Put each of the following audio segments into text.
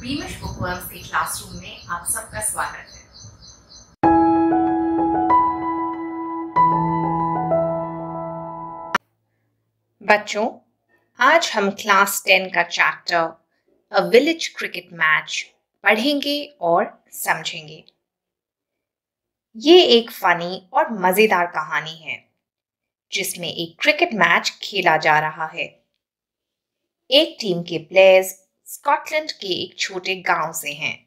बीमिश bookworms के classroom में आप सबका स्वागत है। बच्चों, आज हम क्लास टेन का chapter a village cricket match पढ़ेंगे और समझेंगे। ये एक फनी और मज़ेदार कहानी है, जिसमें एक क्रिकेट मैच खेला जा रहा है। एक टीम के प्लेयर्स स्कॉटलैंड के एक छोटे गाँव से हैं।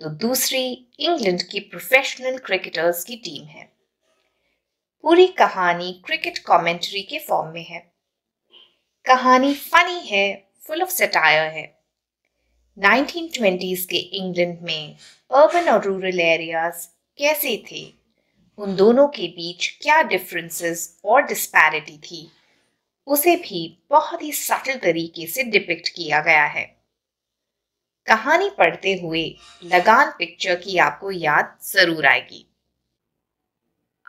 तो दूसरी इंग्लैंड की प्रोफेशनल क्रिकेटर्स की टीम है। पूरी कहानी क्रिकेट कमेंट्री के फॉर्म में है। कहानी फनी है फुल ऑफ़ सटायर है। 1920s के इंग्लैंड में अर्बन और रूरल एरियाज़ कैसे थे? उन दोनों के बीच क्या डिफरेंसेस और डिस्पैरिटी थी? उसे भी बहुत ही सटल तरीके से डिपिक्ट किया गया है कहानी पढ़ते हुए लगान पिक्चर की आपको याद ज़रूर आएगी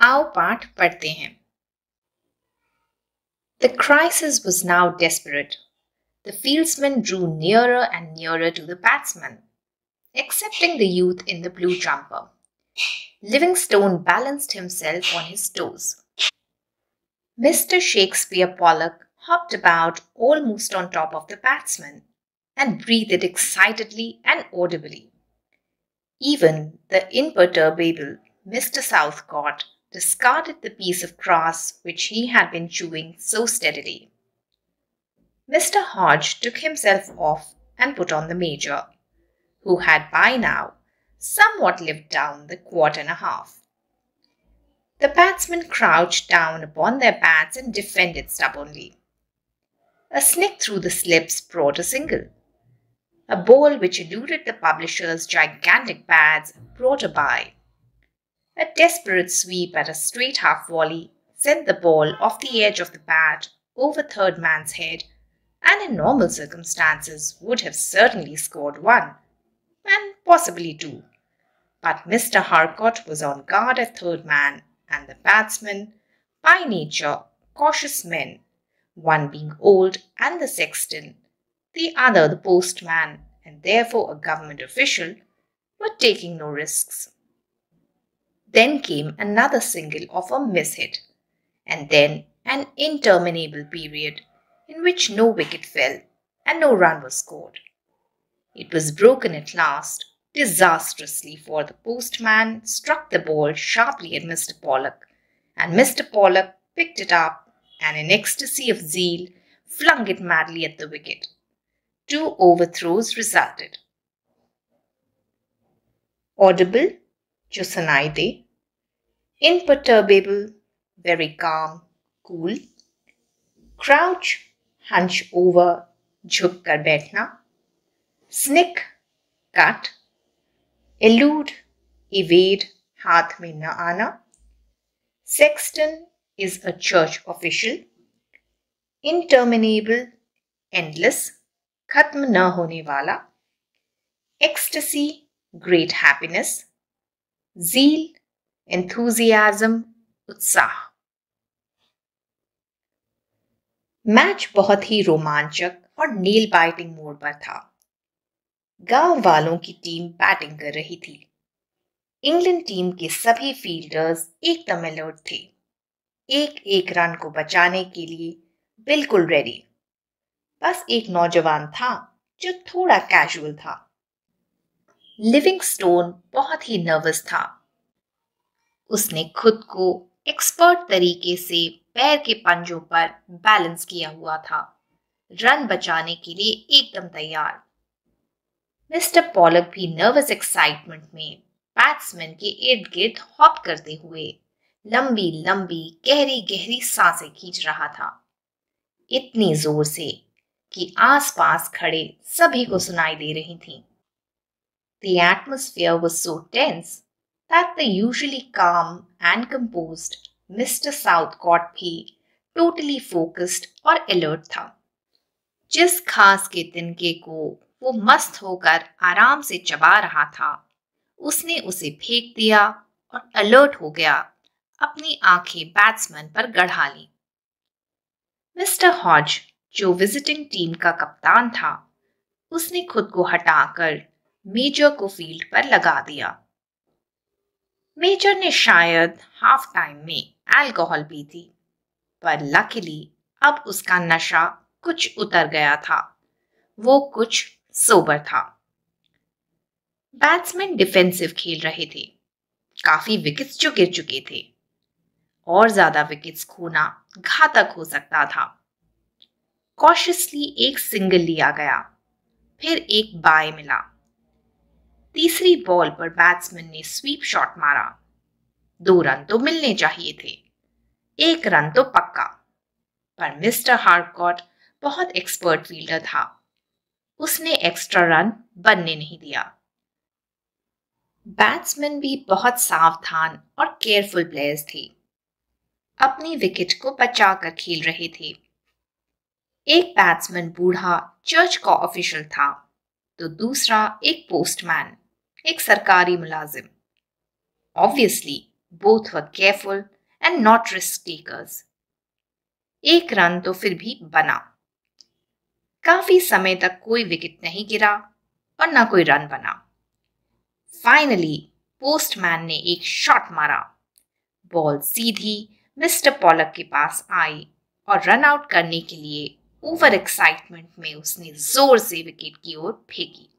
आओ पाठ पढ़ते हैं The crisis was now desperate. The fieldsmen drew nearer and nearer to the batsman, excepting the youth in the blue jumper. Livingstone balanced himself on his toes. Mr. Shakespeare Pollock hopped about almost on top of the batsman and breathed excitedly and audibly. Even the imperturbable Mr. Southcott discarded the piece of grass which he had been chewing so steadily. Mr. Hodge took himself off and put on the Major, who had by now somewhat lived down the quart and a half. The batsmen crouched down upon their bats and defended stubbornly. A snick through the slips brought a single. A ball which eluded the publisher's gigantic pads brought a bye. A desperate sweep at a straight half volley sent the ball off the edge of the bat over third man's head, and in normal circumstances would have certainly scored one, and possibly two. But Mr. Harcourt was on guard at third man, and the batsmen, by nature cautious men, one being old and the sexton, the other the postman, and therefore a government official, were taking no risks. Then came another single of a mishit, and then an interminable period in which no wicket fell and no run was scored. It was broken at last, disastrously, for the postman struck the ball sharply at Mr. Pollock, and Mr. Pollock picked it up and, in ecstasy of zeal, flung it madly at the wicket. Two overthrows resulted. Audible जो सुनाई दे imperturbable very calm cool crouch hunch over झुक कर बैठना snick cut elude, evade, हाथ में न आना। Sexton is a church official interminable endless खत्म न होने वाला। Ecstasy great happiness zeal enthusiasm उत्साह। मैच बहुत ही रोमांचक और नील बाइटिंग मोड पर था। गाँव वालों की टीम बैटिंग कर रही थी। इंग्लैंड टीम के सभी फील्डर्स एकदम अलर्ट थे। एक एक रन को बचाने के लिए बिल्कुल रेडी बस एक नौजवान था जो थोड़ा कैजुअल था। लिविंगस्टोन बहुत ही नर्वस था। उसने खुद को एक्सपर्ट तरीके से पैर के पंजों पर बैलेंस किया हुआ था। रन बचाने के लिए एकदम तैयार। मिस्टर पॉलक भी नर्वस एक्साइटमेंट में बैट्समैन के इर्द गिर्द हॉप करते हुए लंबी लंबी गहरी गहरी साँसें खींच रहा था इतनी ज़ोर से कि आसपास खड़े सभी को सुनाई दे रही थी The atmosphere was so tense that the usually calm and composed Mr. Southcott भी totally focused और alert था जिस खास के तिनके को वो मस्त होकर आराम से चबा रहा था। उसने उसे फेंक दिया और अलर्ट हो गया। अपनी आँखें बैट्समैन पर गढ़ा ली। मिस्टर हॉज, जो विजिटिंग टीम का कप्तान था, उसने खुद को हटाकर मेजर को फ़ील्ड पर लगा दिया। मेजर ने शायद हाफ़ टाइम में अल्कोहल पी थी पर लकीली अब उसका नशा कुछ उतर गया था। वो कुछ सोबर था। बैट्समैन डिफेंसिव खेल रहे थे। काफ़ी विकेट्स जो गिर चुके थे। और ज़्यादा विकेट्स खोना घातक हो सकता था। कॉशियसली एक सिंगल लिया गया। फिर एक बाय मिला। तीसरी बॉल पर बैट्समैन ने स्वीप शॉट मारा। दो रन तो मिलने चाहिए थे। एक रन तो पक्का। पर मिस्टर हार्कॉट बहुत एक्सपर्ट फील्डर था। उसने एक्स्ट्रा रन बनने नहीं दिया। बैट्समैन भी बहुत सावधान और केयरफुल प्लेयर्स थे। अपनी विकेट को बचाकर खेल रहे थे। एक बैट्समैन बूढ़ा चर्च का ऑफिशियल था तो दूसरा एक पोस्टमैन एक सरकारी मुलाजिम। Obviously both were careful and not risk takers एक रन तो फिर भी बना। काफ़ी समय तक कोई विकेट नहीं गिरा और ना कोई रन बना। फाइनली पोस्टमैन ने एक शॉट मारा। बॉल सीधी मिस्टर पॉलक के पास आई और रन आउट करने के लिए ओवर एक्साइटमेंट में उसने ज़ोर से विकेट की ओर फेंकी।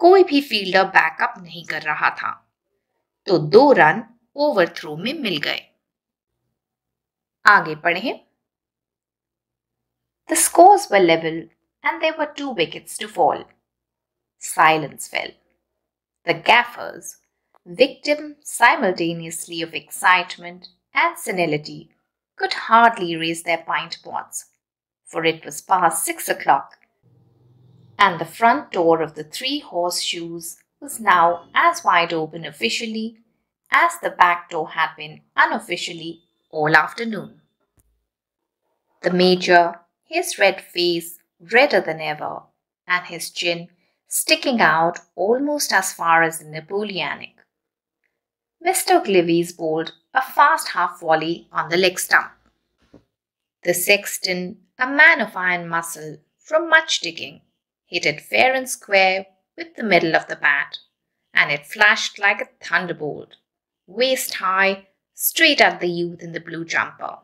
कोई भी फील्डर बैकअप नहीं कर रहा था तो दो रन ओवर थ्रो में मिल गए। आगे पढ़े The scores were level and there were two wickets to fall. Silence fell. The gaffers, victim simultaneously of excitement and senility, could hardly raise their pint pots for it was past six o'clock, and the front door of the Three Horseshoes was now as wide open officially as the back door had been unofficially all afternoon. The Major, his red face redder than ever, and his chin sticking out almost as far as the Napoleonic. Mr. Glivies bowled a fast half volley on the leg stump. The sexton a man of iron muscle, from much digging, hit it fair and square with the middle of the bat, and it flashed like a thunderbolt, waist high, straight at the youth in the blue jumper.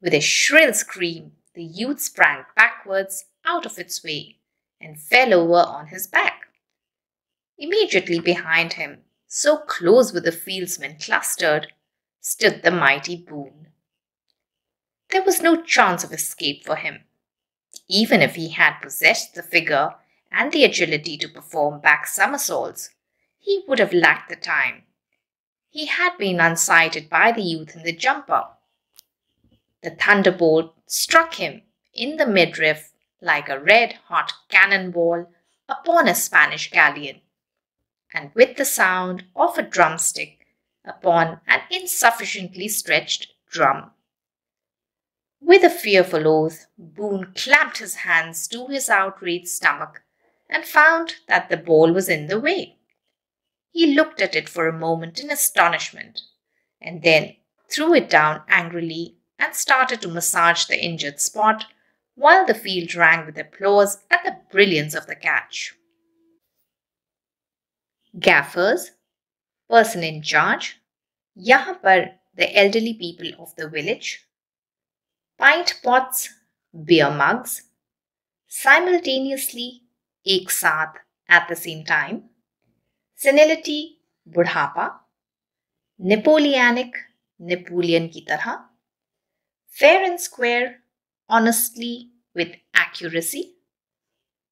With a shrill scream, the youth sprang backwards out of its way and fell over on his back. Immediately behind him, so close were the fieldsmen clustered, stood the mighty Boone. There was no chance of escape for him. Even if he had possessed the figure and the agility to perform back somersaults, he would have lacked the time. He had been unsighted by the youth in the jumper. The thunderbolt struck him in the midriff like a red hot cannonball upon a Spanish galleon, and with the sound of a drumstick upon an insufficiently stretched drum. With a fearful oath, Boone clapped his hands to his outraged stomach and found that the ball was in the way. He looked at it for a moment in astonishment and then threw it down angrily and started to massage the injured spot while the field rang with applause at the brilliance of the catch. Gaffers, person in charge, यहाँ पर the elderly people of the village pint pots, beer mugs, simultaneously एक साथ at the same time, senility बुढ़ापा, Napoleonic Napoleon की तरह, fair and square honestly with accuracy,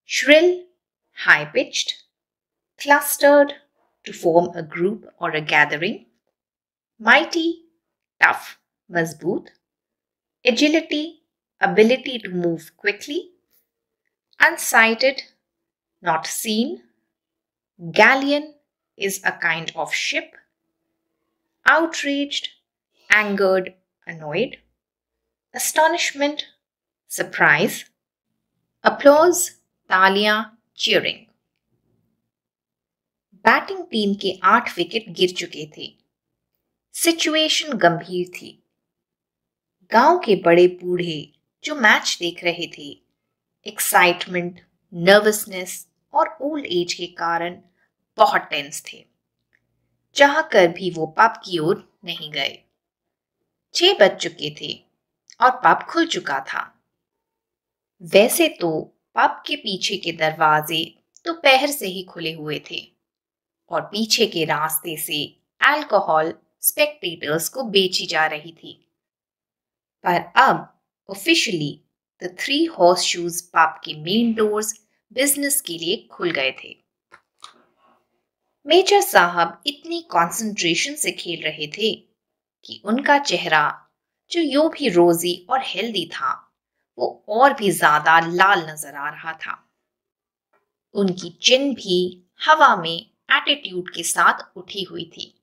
shrill high pitched, clustered to form a group or a gathering, mighty tough mazboot, agility, ability to move quickly, unsighted, not seen, galleon is a kind of ship, outraged, angered, annoyed, astonishment, surprise, applause, तालियाँ cheering. Batting team के आठ wicket गिर चुके थे। Situation गंभीर थी। गाँव के बड़े बूढ़े जो मैच देख रहे थे। एक्साइटमेंट नर्वसनेस और ओल्ड एज के कारण बहुत टेंस थे। चाह कर भी वो पब की ओर नहीं गए। छह बज चुके थे। और पब खुल चुका था। वैसे तो पब के पीछे के दरवाजे तो से ही खुले हुए थे और पीछे के रास्ते से अल्कोहल स्पेक्टेटर्स को बेची जा रही थी। पर अब officially the three horseshoes pub के मेन डोर्स बिज़नेस के लिए खुल गए थे। मेजर साहब इतनी कंसंट्रेशन से खेल रहे थे कि उनका चेहरा जो यो भी रोजी और हेल्दी था, वो और भी ज़्यादा लाल नज़र आ रहा था। उनकी चिन भी हवा में एटीट्यूड के साथ उठी हुई थी।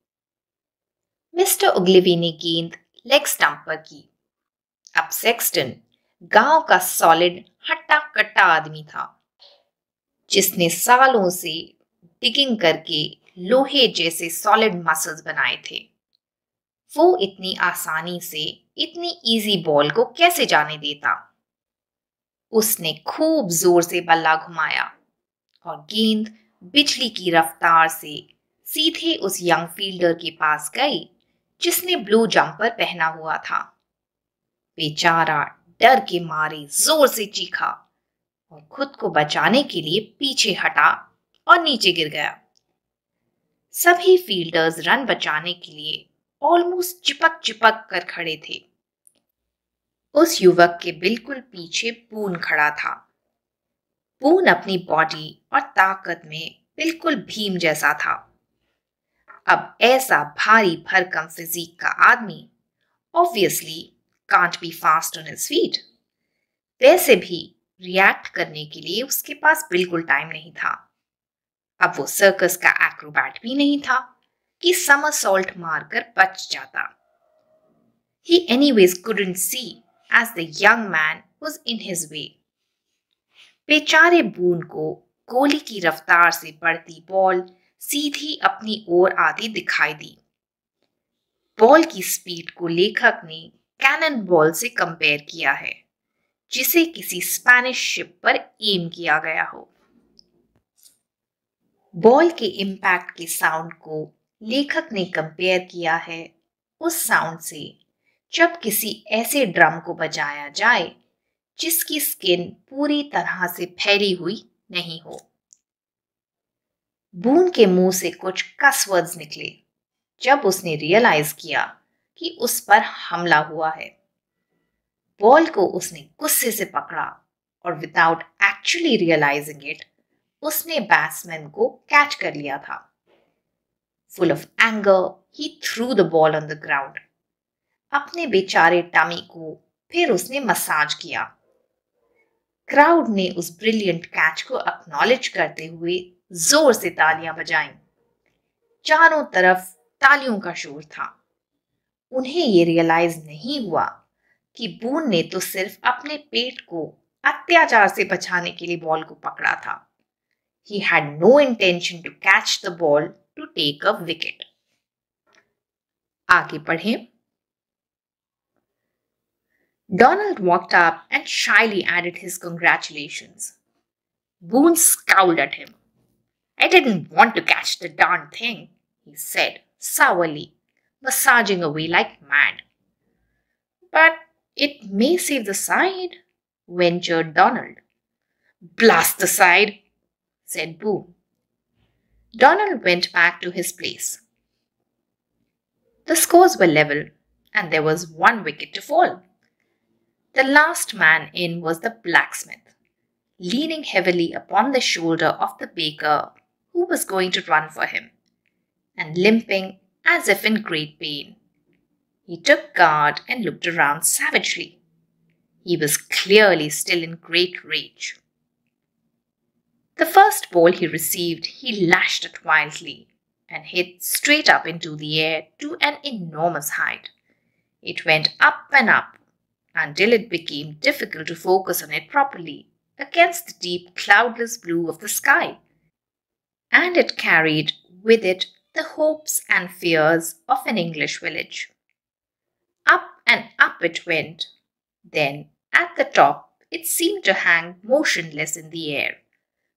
मिस्टर उगलिवी ने गेंद लेग स्टंप पर की। अब सेक्सटन गाँव का सॉलिड हट्टा कट्टा आदमी था, जिसने सालों से डिगिंग करके लोहे जैसे सॉलिड मसल्स बनाए थे। वो इतनी आसानी से इतनी इजी बॉल को कैसे जाने देता? उसने खूब ज़ोर से बल्ला घुमाया और गेंद बिजली की रफ्तार से सीधे उस यंग फील्डर के पास गई, जिसने ब्लू जंपर पहना हुआ था। बेचारा डर के मारे ज़ोर से चीखा और खुद को बचाने के लिए पीछे हटा और नीचे गिर गया। सभी फील्डर्स रन बचाने के लिए ऑलमोस्ट चिपक चिपक कर खड़े थे। उस युवक के बिल्कुल पीछे पून खड़ा था। पून अपनी बॉडी और ताकत में बिल्कुल भीम जैसा था। अब ऐसा भारी भरकम फिजिक का आदमी obviously can't be fast on his feet वैसे भी रिएक्ट करने के लिए उसके पास बिल्कुल टाइम नहीं था। अब वो सर्कस का एक्रोबैट भी नहीं था। कि समर सॉल्ट मारकर बच जाता। He anyways couldn't see as the young man was in his way. बेचारे बून को गोली की रफ्तार से बढ़ती बॉल सीधी अपनी ओर आती दिखाई दी। बॉल की स्पीड को लेखक ने कैनन बॉल से कंपेयर किया है, जिसे किसी स्पेनिश शिप पर एम किया गया हो। बॉल के इम्पैक्ट के साउंड को लेखक ने कंपेयर किया है उस साउंड से, जब किसी ऐसे ड्रम को बजाया जाए, जिसकी स्किन पूरी तरह से फैली हुई नहीं हो। बून के मुँह से कुछ कस वर्ड्स निकले, जब उसने रियलाइज़ किया कि उस पर हमला हुआ है। बॉल को उसने गुस्से से पकड़ा और विदाउट एक्चुअली रियलाइजिंग इट उसने बैट्समैन को कैच कर लिया था। Full of anger he threw the ball on the ground अपने बेचारे टमी को फिर उसने मसाज किया। क्राउड ने उस ब्रिलियंट कैच को अक्नॉलेज करते हुए ज़ोर से तालियाँ बजाई। चारों तरफ़ तालियों का शोर था। उन्हें ये रियलाइज़ नहीं हुआ कि बून ने तो सिर्फ़ अपने पेट को अत्याचार से बचाने के लिए बॉल को पकड़ा था। He had no intention to catch the ball to take a wicket आगे पढ़ें Donald walked up and shyly added his congratulations. Boone scowled at him. I didn't want to catch the darn thing, he said sourly, massaging away like mad. But it may save the side, ventured Donald. Blast the side, said Boone. Donald went back to his place. The scores were level, and there was one wicket to fall. The last man in was the blacksmith, leaning heavily upon the shoulder of the baker who was going to run for him, and limping as if in great pain. He took guard and looked around savagely. He was clearly still in great rage. The first ball he received, he lashed at wildly and hit straight up into the air to an enormous height. It went up and up until it became difficult to focus on it properly against the deep cloudless blue of the sky. And it carried with it the hopes and fears of an English village. Up and up it went. Then, at the top, it seemed to hang motionless in the air,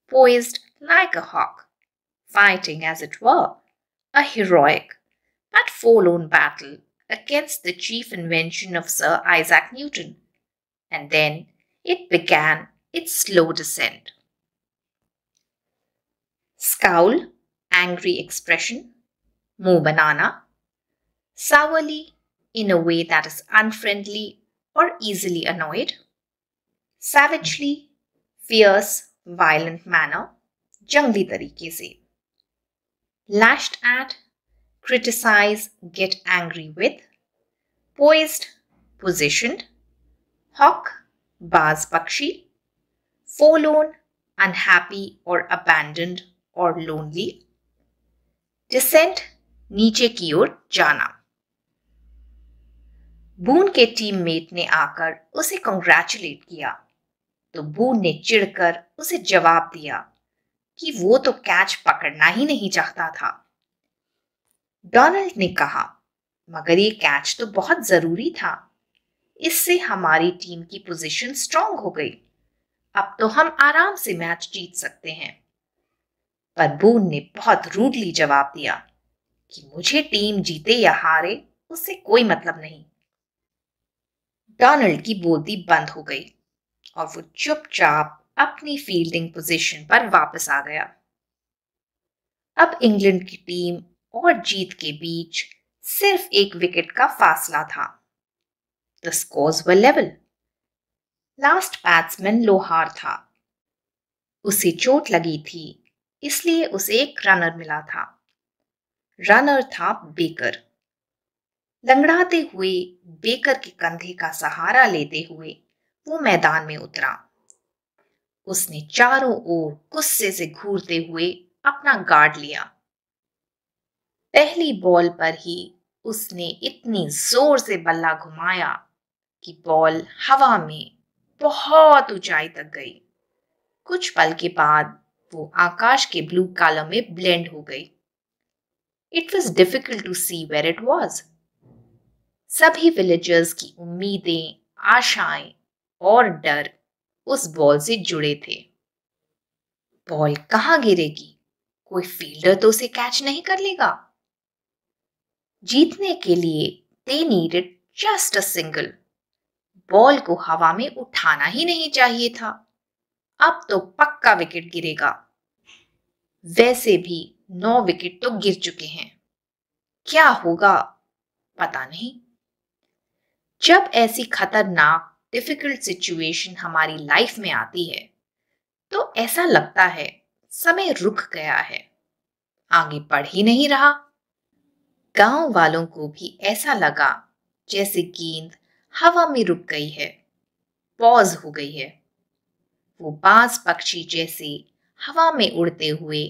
poised like a hawk, fighting, as it were, a heroic but forlorn battle against the chief invention of Sir Isaac Newton. And then it began its slow descent. Scowl, angry expression, moo banana, sourly in a way that is unfriendly or easily annoyed, savagely, fierce, violent manner, जंगली तरीके से lashed at, criticize, get angry with, poised, positioned, hawk, baz pakshi, forlorn, unhappy or abandoned or lonely, descent, नीचे की ओर जाना बून के teammate ने आकर उसे कंग्रेचुलेट किया तो बून ने चिढ़कर उसे जवाब दिया कि वो तो कैच पकड़ना ही नहीं चाहता था। डोनाल्ड ने कहा, मगर ये कैच तो बहुत ज़रूरी था। इससे हमारी टीम की पोजीशन स्ट्रांग हो गई। अब तो हम आराम से मैच जीत सकते हैं। पर बून ने बहुत रूडली जवाब दिया कि मुझे टीम जीते या हारे उससे कोई मतलब नहीं। डोनाल्ड की बोलती बंद हो गई। और वो चुपचाप अपनी फील्डिंग पोजीशन पर वापस आ गया। अब इंग्लैंड की टीम और जीत के बीच सिर्फ़ एक विकेट का फासला था। The scores were level last batsman लोहार था। उसे चोट लगी थी, इसलिए उसे एक रनर मिला था। रनर था बेकर लंगड़ाते हुए बेकर के कंधे का सहारा लेते हुए वो मैदान में उतरा। उसने चारों ओर गुस्से से घूरते हुए अपना गार्ड लिया। पहली बॉल पर ही उसने इतनी ज़ोर से बल्ला घुमाया कि बॉल हवा में बहुत ऊंचाई तक गई। कुछ पल के बाद वो आकाश के ब्लू कलर में ब्लेंड हो गई। It was difficult to see where it was सभी विलेजर्स की उम्मीदें, आशाएँ और डर उस बॉल से जुड़े थे। बॉल कहाँ गिरेगी? कोई फील्डर तो उसे कैच नहीं कर लेगा। जीतने के लिए they needed just a single ball को हवा में उठाना ही नहीं चाहिए था। अब तो पक्का विकेट गिरेगा। वैसे भी नौ विकेट तो गिर चुके हैं। क्या होगा? पता नहीं। जब ऐसी खतरनाक डिफ़िकल्ट सिचुएशन हमारी लाइफ में आती है तो ऐसा लगता है समय रुक गया है। आगे बढ़ ही नहीं रहा। गाँव वालों को भी ऐसा लगा जैसे गेंद हवा में रुक गई है पॉज हो गई है। वो बाज पक्षी जैसे हवा में उड़ते हुए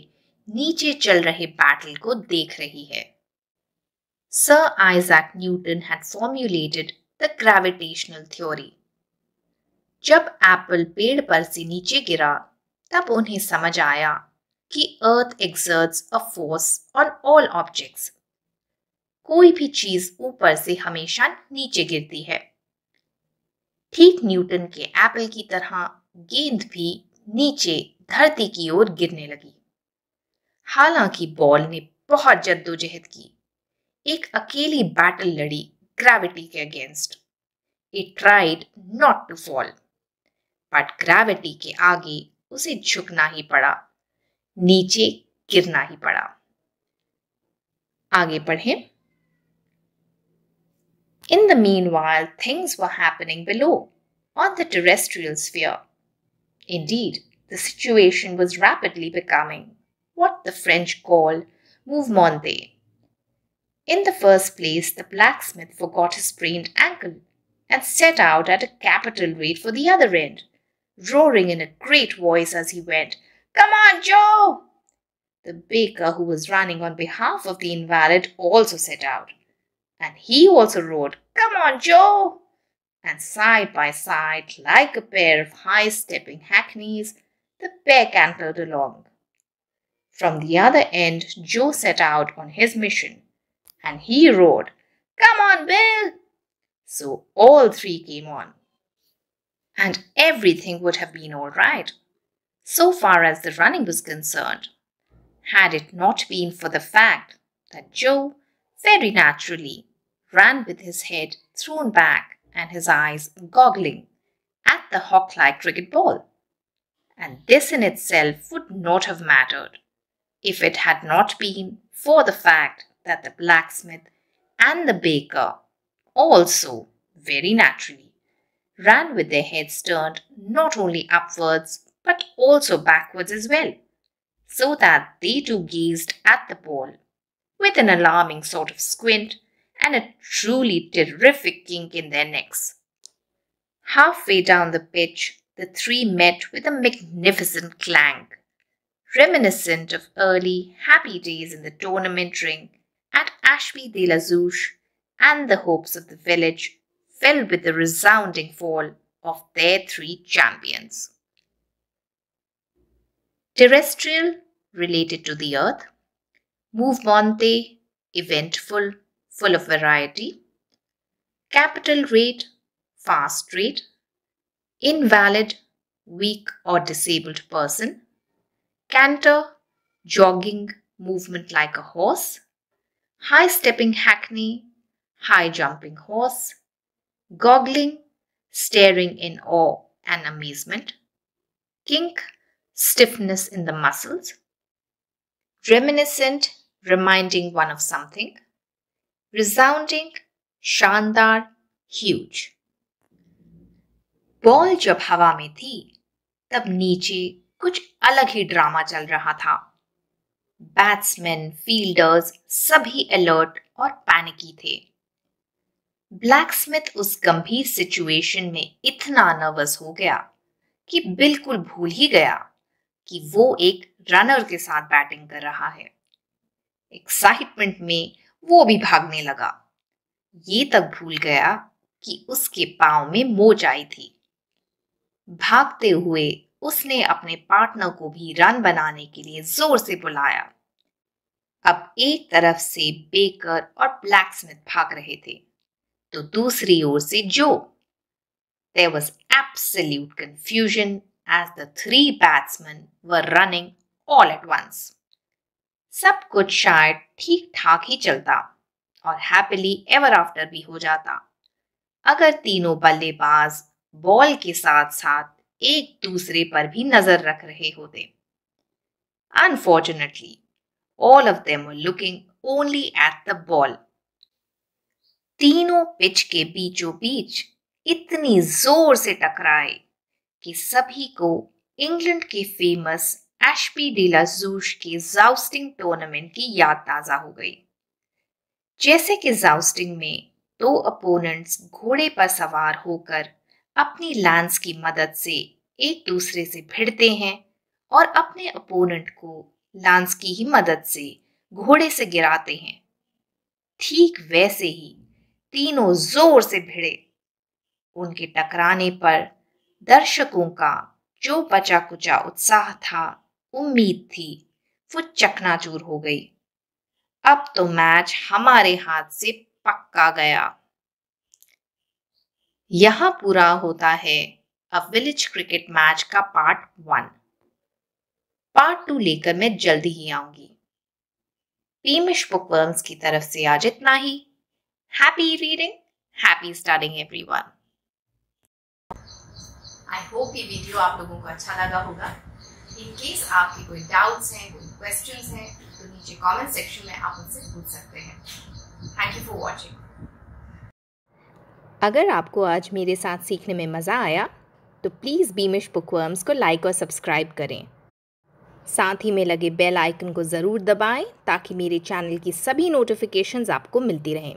नीचे चल रहे बैटल को देख रही है। Sir Isaac Newton had formulated the gravitational theory जब एप्पल पेड़ पर से नीचे गिरा, तब उन्हें समझ आया कि earth exerts a force on all objects कोई भी चीज़ ऊपर से हमेशा नीचे गिरती है। ठीक न्यूटन के एप्पल की तरह गेंद भी नीचे धरती की ओर गिरने लगी। हालाँकि बॉल ने बहुत जद्दोजहद की। एक अकेली बैटल लड़ी ग्रेविटी के against it tried not to fall but gravity के आगे उसे झुकना ही पड़ा नीचे गिरना ही पड़ा आगे पढ़ें In the meanwhile, things were happening below, on the terrestrial sphere. Indeed, the situation was rapidly becoming what the French call mouvementé. In the first place, the blacksmith forgot his sprained ankle and set out at a capital rate for the other end, roaring in a great voice as he went, Come on, Joe! The baker, who was running on behalf of the invalid, also set out, and he also roared, Come on, Joe! And side by side, like a pair of high stepping hackneys, the pair cantered along. From the other end, Joe set out on his mission, and he roared, Come on, Bill! So all three came on and everything would have been all right. so far as the running was concerned, had it not been for the fact that Joe very naturally ran with his head thrown back and his eyes goggling at the hawk like cricket ball. And this in itself would not have mattered if it had not been for the fact that the blacksmith and the baker also, very naturally, ran with their heads turned not only upwards but also backwards as well, so that they too gazed at the ball with an alarming sort of squint and a truly terrific kink in their necks. Halfway down the pitch, the three met with a magnificent clang, reminiscent of early happy days in the tournament ring at Ashby de la Zouche and the hopes of the village fell with the resounding fall of their three champions. Terrestrial, related to the earth, movemente, eventful, full of variety, capital rate, fast rate, invalid, weak or disabled person, canter, jogging, movement like a horse, high stepping hackney, high jumping horse, goggling, staring in awe and amazement, kink, stiffness in the muscles, reminiscent, reminding one of something, resounding, शानदार huge ball जब हवा में थी तब नीचे कुछ अलग ही drama चल रहा था बैट्समैन फील्डर्स सभी अलर्ट और पैनिकी थे ब्लैकस्मिथ उस गंभीर सिचुएशन में इतना नर्वस हो गया कि बिल्कुल भूल ही गया कि वो एक रनर के साथ बैटिंग कर रहा है। एक्साइटमेंट में वो भी भागने लगा। ये तक भूल गया कि उसके पाव में मोच आई थी। भागते हुए उसने अपने पार्टनर को भी रन बनाने के लिए ज़ोर से बुलाया। अब एक तरफ़ से बेकर और ब्लैकस्मिथ भाग रहे थे। तो दूसरी ओर से जो। There was absolute confusion as the three batsmen were running all at once. सब कुछ शायद ठीक ठाक ही चलता और हैप्पीली एवर आफ्टर भी हो जाता। अगर तीनों बल्लेबाज बॉल के साथ साथ एक दूसरे पर भी नज़र रख रहे होते। Unfortunately all of them looking only at the ball तीनों पिच के बीचों बीच इतनी ज़ोर से टकराए कि सभी को इंग्लैंड के फ़ेमस एशपी डेला जूश के जाउस्टिंग टूर्नामेंट की याद ताज़ा हो गई। जैसे कि जाउस्टिंग में दो अपोनेंट्स घोड़े पर सवार होकर अपनी लैंस की मदद से एक दूसरे से भिड़ते हैं और अपने अपोनेंट को लांस की ही मदद से घोड़े से गिराते हैं। ठीक वैसे ही तीनों ज़ोर से भिड़े। उनके टकराने पर दर्शकों का जो बचा कुचा उत्साह था, उम्मीद थी, वो चकनाचूर हो गई। अब तो मैच हमारे हाथ से पक्का गया। यहाँ पूरा होता है अ विलेज क्रिकेट मैच का पार्ट वन। पार्ट टू लेकर मैं जल्दी ही आऊँगी। पीमिश बुकवर्म्स की तरफ़ से आज इतना ही। Happy reading happy starting everyone I hope ये वीडियो आप लोगों को अच्छा लगा होगा। इन केस आपके कोई डाउट्स हैं कोई क्वेश्चंस हैं तो नीचे कमेंट सेक्शन में आप उनसे पूछ सकते हैं। थैंक यू फॉर वॉचिंग अगर आपको आज मेरे साथ सीखने में मज़ा आया तो प्लीज़ बीमिश बुकवर्म्स को लाइक और सब्सक्राइब करें। साथ ही में लगे बेल आइकन को ज़रूर दबाएँ ताकि मेरे चैनल की सभी नोटिफिकेशंस आपको मिलती रहें।